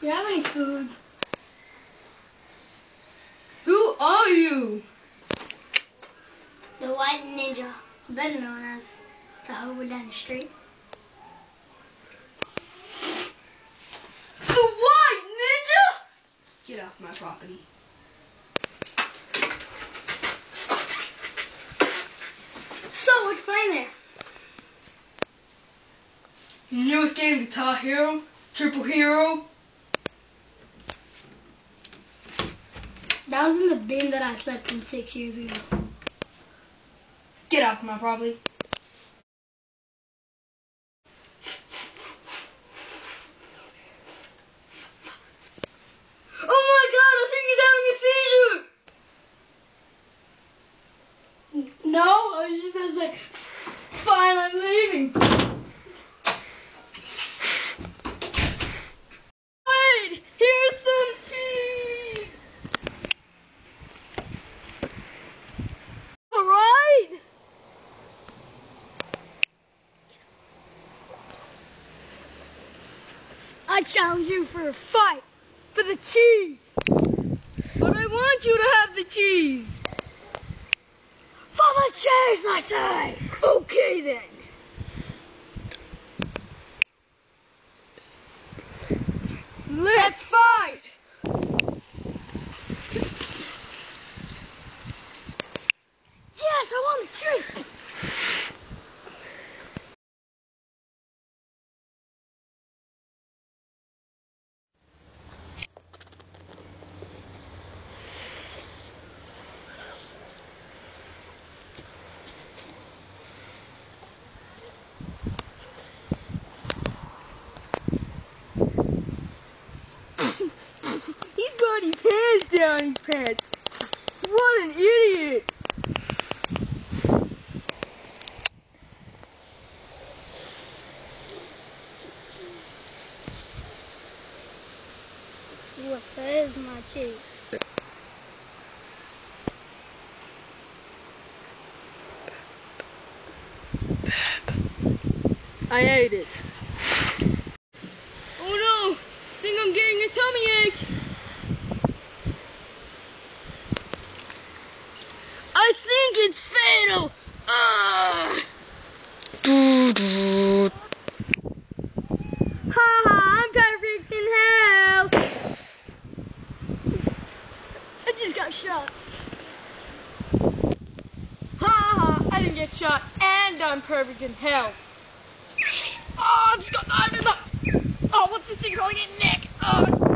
Do you have any food? Who are you? The white ninja, better known as the hobo down the street. The white ninja? Get off my property. So, what you playing there? Newest game, Guitar Hero, Triple Hero. That was in the bin that I slept in six years ago. Get off my property. Oh my god, I think he's having a seizure! No, I was just gonna say, fine, I'm leaving. I challenge you for a fight for the cheese. But I want you to have the cheese! For the cheese, I say. Okay then. Let's fight! Yes, I want the cheese. He's got his his pants. What an idiot! What is my cheese? I ate it. Oh no! think I'm getting a tummy ache. Think it's fatal. Ugh. Ha ha! I'm perfect in hell. I just got shot. Ha ha! I didn't get shot, and I'm perfect in hell. Oh, I just got in the. Oh, what's this thing calling it? Oh.